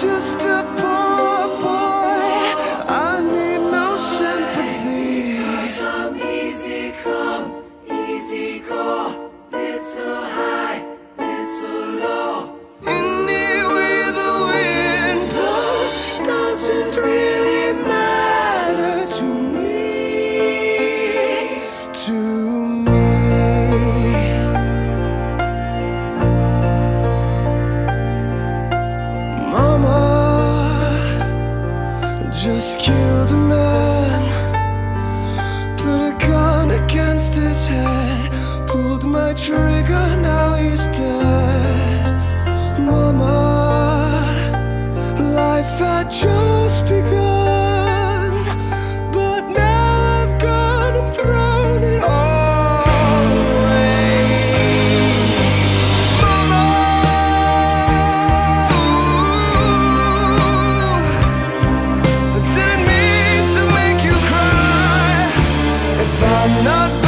just a poor boy, I need no sympathy. Cause I'm easy come, easy go, little high, little low. Anywhere the wind blows doesn't really just killed a man, put a gun against his head, pulled my trigger, now he's dead. Mama, life had just. not